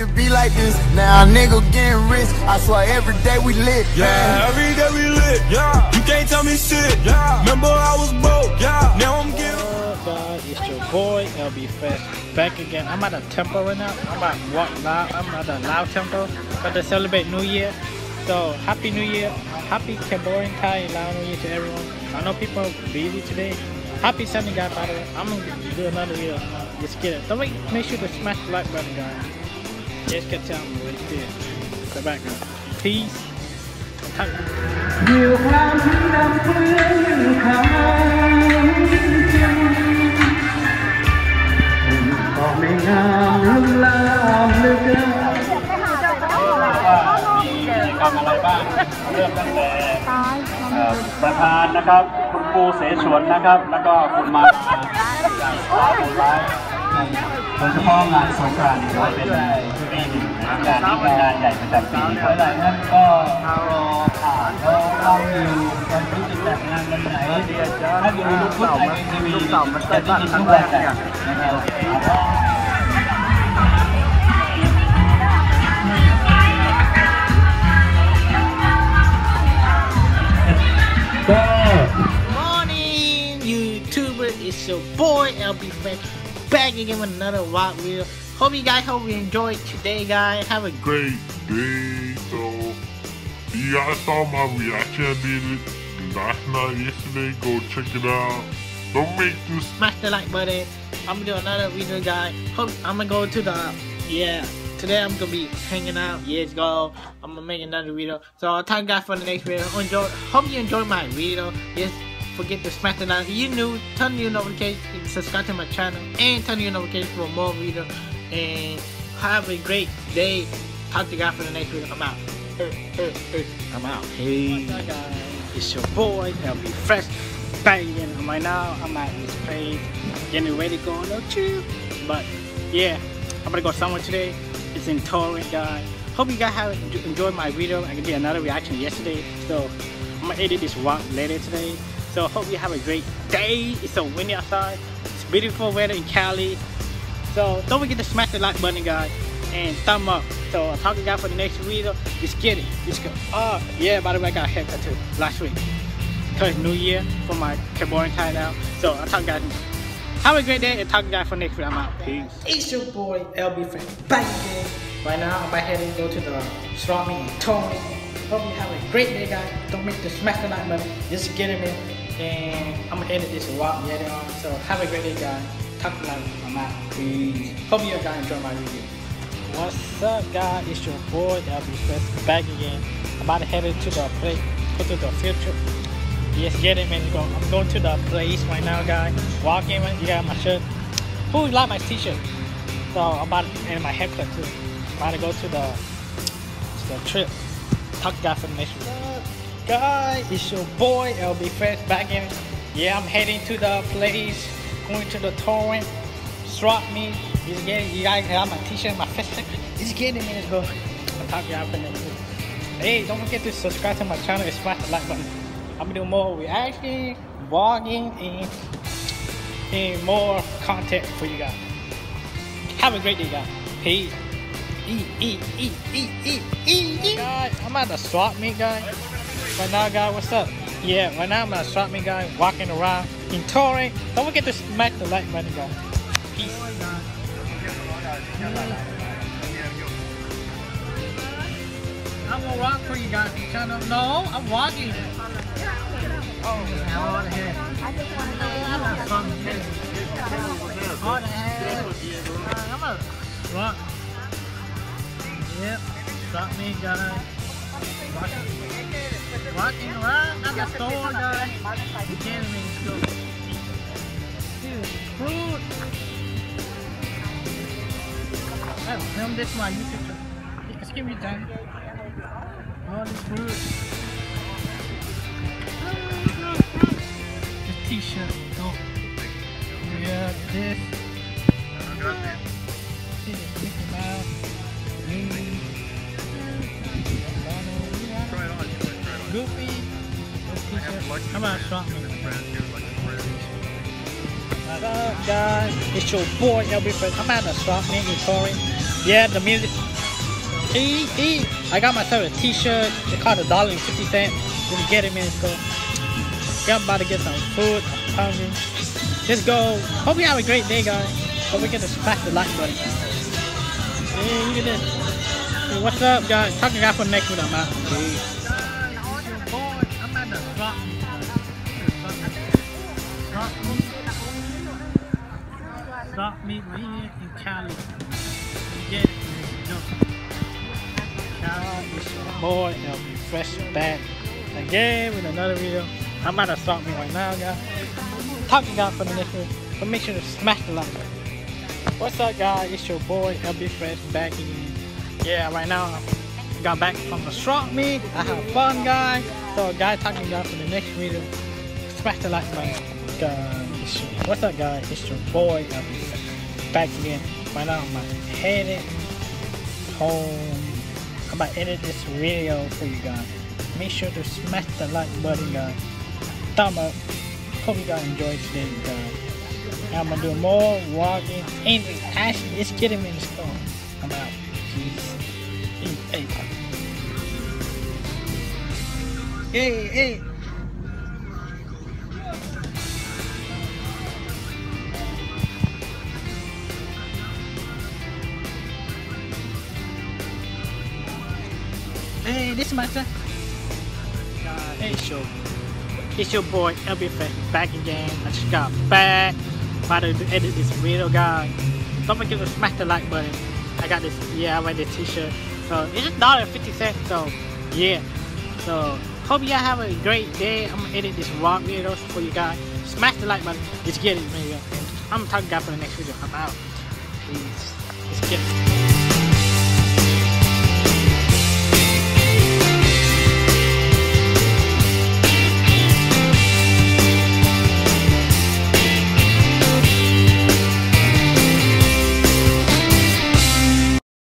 to be like this. Now a nigga getting rich. I swear every day we lit. Yeah, every day we lit. Yeah, you can't tell me shit. Yeah, remember I was broke. Yeah, now I'm getting. What's up. It's your boy LB Fresh back again. I'm at a temple right now. I'm at what Lao? I'm at the Lao temple but to celebrate New Year. So happy New Year, happy Cambodian Thai Lao New Year to everyone. I know people are busy today. Happy Sunday, guys. By the way, I'm gonna do another video. Just get it. Don't make make sure to smash the like button, guys. Just get down right there. The back, guys. Peace. อยู่ความที่ดำพื้นคำก็ไม่งามลึกลามลึกเกินทำอะไรบ้างเริ่มตั้งแต่เอ่อประธานนะครับ คุณปูเสฉวนนะครับ แล้วก็คุณมาจากสาวคนร้าย โดยเฉพาะงานสงกรานต์ถือว่าเป็นปีหนึ่งงานนี้เป็นงานใหญ่ประจำปีเพราะฉะนั้นก็รอข่าวรอเราอยู่วันที่จะจัดงานวันไหนถ้าดูลูกพุทธไอทีวีจะได้ยินทุกวันเลยนะครับก็ Morning, YouTuber. It's your boy LB Fresh back again with another vlog video. Hope you guys hope you enjoyed today, guys. Have a great day. So, you guys saw my reaction it last night, yesterday. Go check it out. Don't make this smash the like button. I'm gonna do another video, guys. Hope I'm gonna go to the yeah. Today I'm gonna be hanging out. Years go. I'm gonna make another video. So I'll talk guys for the next video. Enjoy. Hope you enjoyed my video. Yes. Forget to smash the like. If you new, turn your notification, subscribe to my channel, and turn your notification for more videos. And have a great day. Talk to you guys for the next video. I'm out. I'm out. Hey. It's your boy. LB Fresh. Back again. Right now, I'm at this place. Getting ready to go on a trip. But yeah, I'm gonna go somewhere today. It's in Torrance, guys. Hope you guys have enjoyed my video. I did another reaction yesterday. So I'm gonna edit this vlog later today. So I hope you have a great day. It's so windy outside. It's beautiful weather in Cali. So don't forget to smash the like button, guys, and thumb up. So I'll talk to you guys for the next video. Just get it. Just go. Oh yeah, by the way, I got a haircut too last week. Cause New Year for my Cambodian Thai Lao. So I'll talk to you guys. Have a great day and talk to you guys for next video. I'm out. Peace. It's your boy LB Fresh back again. Right now I'm about to go to the meet Tony. Hope you have a great day, guys. Don't make to smash the like button. Just get it in. And I'm gonna edit this a while later on. So have a great day, guys. Talk to you later. I'm out. Peace. Hope you guys enjoy my video. What's up, guys? It's your boy LB Fresh back again. I'm about to head to the place, go to the future. Yes, get it, man. Go. I'm going to the place right now, guys. Walking, man. You got my shirt. Who like my t-shirt? So I'm about to, and my haircut too. I'm about to go to the to the trip. Talk to you guys for the next video. Guys, it's your boy LB Fresh back in. Yeah, I'm heading to the place. Going to the torrent. Strap me. Just getting. You guys got my t-shirt, my fist. Just getting me. Let's go. I'll talk to video. Hey, don't forget to subscribe to my channel and smash the like button. I'm gonna do more reaction, vlogging, and, and more content for you guys. Have a great day, guys. Peace. Eat, eat, eat, eat, eat, eat, eat. Guys, I'm at the swap meet, guys. Right now, guys, what's up? Yeah, right now I'm swap meet, guys, walking around in Torrance. Don't forget to smack the like button, guys. Peace. I'm gonna rock for you guys. You trying to? No, I'm walking. Oh, hell. What the heck? Uh, I'm a rock. Yep, stop me, guys. Walking, walking around at the store, guys. You can't even go. Dude, food. Oh, film this my YouTube channel. Excuse me, time. All this fruit. The t-shirt. Oh. Yeah, this. See How about me? Up, guys? It's your boy, LB Fresh. I'm at the shop me in Yeah, the music. E E. I got myself a T-shirt. It cost a dollar and fifty cent. Didn't get it minutes ago. Yeah, I'm about to get some food. I'm hungry. Just go. Hope you have a great day, guys. Don't forget to smash the like button. Hey, look at this. Hey, what's up, guys? Talking guy for next man. I'm Stop me right here in Cali. Get it. Cali, it's boy, LB Fresh back again with another video. I'm about to stop me right now, guys. Talking guy for the next video. But make sure to smash the like. What's up, guys? It's your boy LB Fresh back again. Yeah, right now I got back from the strong meet. I have fun, guys. So, guys, talking guys for the next video. Smash the like button. Guys, your- what's up, guys? It's your boy LB Fresh back again. Right now I'm headed home. I'm about to edit this video for you guys. Make sure to smash the like button, guys. Thumb up. Hope you guys enjoyed today, guys. I'm gonna do more walking. And actually, it's getting me in the store. I'm out. Peace. Hey, hey, hey. Hey, this is my son. Uh, hey, show. It's your boy LB Fresh back again. I just got back. About to edit this video, guys. Don't forget to smash the like button. I got this. Yeah, I wear this T-shirt. So it's just dollar fifty cents. So yeah. So hope y'all have a great day. I'm gonna edit this vlog video for you guys. Smash the like button. Let's get it, man. I'm gonna talk to you guys for the next video. I'm out. Peace. Let's get it.